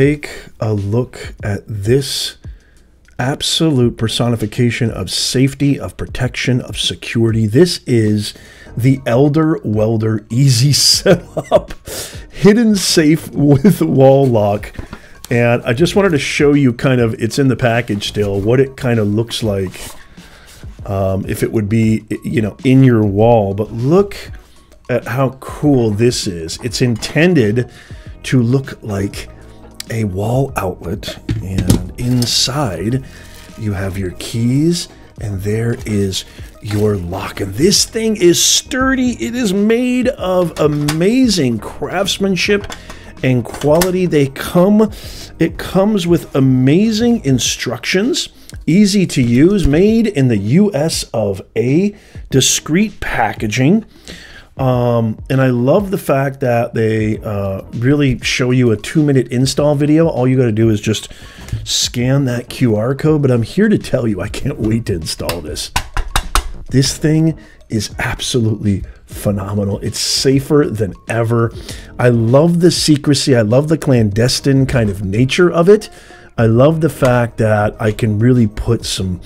take a look at this absolute personification of safety, of protection, of security. This is the Elder Welder Easy Setup Hidden Safe with Wall Lock. And I just wanted to show you kind of, it's in the package still, what it kind of looks like um, if it would be, you know, in your wall. But look at how cool this is. It's intended to look like a wall outlet and inside you have your keys and there is your lock. And this thing is sturdy. It is made of amazing craftsmanship and quality. They come it comes with amazing instructions easy to use made in the US of A discreet packaging um, and I love the fact that they uh, really show you a two minute install video. All you got to do is just scan that QR code. But I'm here to tell you, I can't wait to install this. This thing is absolutely phenomenal. It's safer than ever. I love the secrecy. I love the clandestine kind of nature of it. I love the fact that I can really put some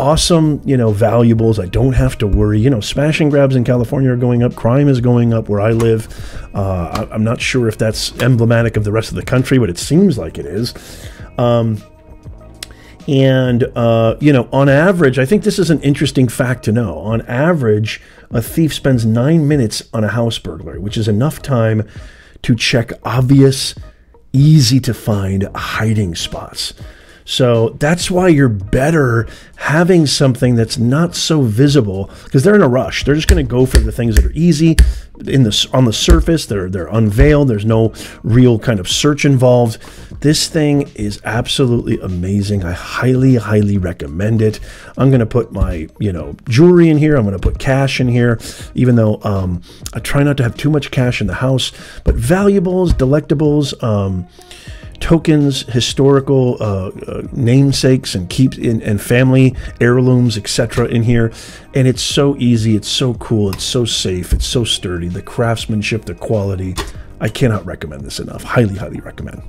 awesome, you know, valuables. I don't have to worry. You know, smash and grabs in California are going up. Crime is going up where I live. Uh, I, am not sure if that's emblematic of the rest of the country, but it seems like it is. Um, and, uh, you know, on average, I think this is an interesting fact to know. On average, a thief spends nine minutes on a house burglary, which is enough time to check obvious, easy to find hiding spots. So that's why you're better having something that's not so visible because they're in a rush. They're just going to go for the things that are easy in the on the surface. They're they're unveiled. There's no real kind of search involved. This thing is absolutely amazing. I highly highly recommend it. I'm going to put my you know jewelry in here. I'm going to put cash in here, even though um, I try not to have too much cash in the house. But valuables, delectables. Um, tokens, historical uh, uh, namesakes, and keep in, and family heirlooms, etc. in here. And it's so easy. It's so cool. It's so safe. It's so sturdy. The craftsmanship, the quality. I cannot recommend this enough. Highly, highly recommend.